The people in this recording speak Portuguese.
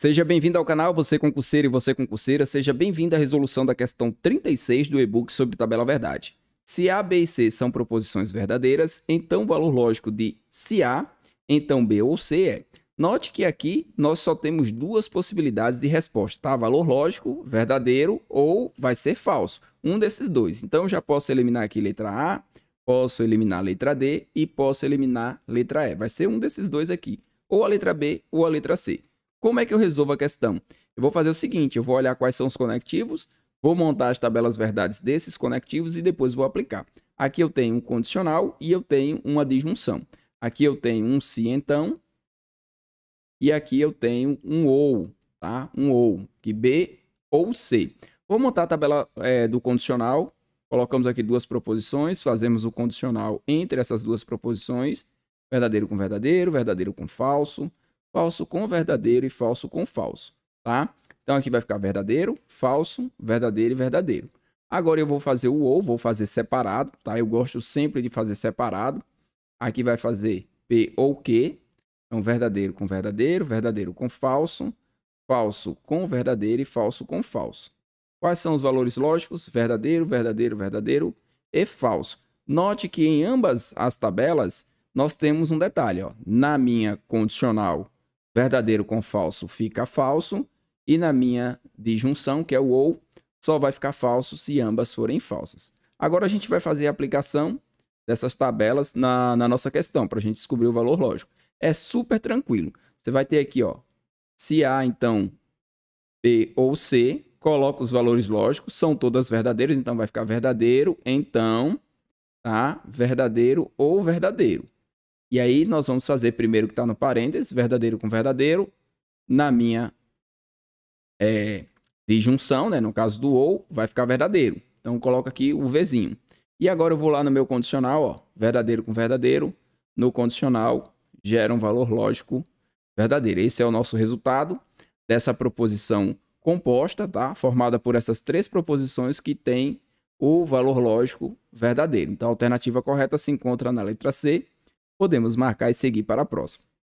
Seja bem-vindo ao canal, você concurseiro e você concurseira, seja bem-vindo à resolução da questão 36 do e-book sobre tabela verdade. Se A, B e C são proposições verdadeiras, então o valor lógico de se A, então B ou C é. Note que aqui nós só temos duas possibilidades de resposta, tá? Valor lógico, verdadeiro ou vai ser falso. Um desses dois. Então já posso eliminar aqui letra A, posso eliminar letra D e posso eliminar letra E. Vai ser um desses dois aqui. Ou a letra B ou a letra C. Como é que eu resolvo a questão? Eu vou fazer o seguinte, eu vou olhar quais são os conectivos, vou montar as tabelas verdades desses conectivos e depois vou aplicar. Aqui eu tenho um condicional e eu tenho uma disjunção. Aqui eu tenho um se então e aqui eu tenho um ou, tá? Um ou, que B ou C. Vou montar a tabela é, do condicional, colocamos aqui duas proposições, fazemos o condicional entre essas duas proposições, verdadeiro com verdadeiro, verdadeiro com falso, falso com verdadeiro e falso com falso, tá? Então aqui vai ficar verdadeiro, falso, verdadeiro e verdadeiro. Agora eu vou fazer o ou, vou fazer separado, tá? Eu gosto sempre de fazer separado. Aqui vai fazer P ou Q. Então verdadeiro com verdadeiro, verdadeiro com falso, falso com verdadeiro e falso com falso. Quais são os valores lógicos? Verdadeiro, verdadeiro, verdadeiro e falso. Note que em ambas as tabelas nós temos um detalhe. Ó. Na minha condicional verdadeiro com falso fica falso, e na minha disjunção, que é o ou, só vai ficar falso se ambas forem falsas. Agora a gente vai fazer a aplicação dessas tabelas na, na nossa questão, para a gente descobrir o valor lógico. É super tranquilo. Você vai ter aqui, ó, se A, então, B ou C, coloca os valores lógicos, são todas verdadeiras, então vai ficar verdadeiro, então, tá? Verdadeiro ou verdadeiro. E aí nós vamos fazer primeiro que está no parênteses, verdadeiro com verdadeiro, na minha é, disjunção, né, no caso do ou, vai ficar verdadeiro. Então coloco aqui o Vzinho. E agora eu vou lá no meu condicional, ó, verdadeiro com verdadeiro, no condicional gera um valor lógico verdadeiro. Esse é o nosso resultado dessa proposição composta, tá? Formada por essas três proposições que tem o valor lógico verdadeiro. Então a alternativa correta se encontra na letra C podemos marcar e seguir para a próxima.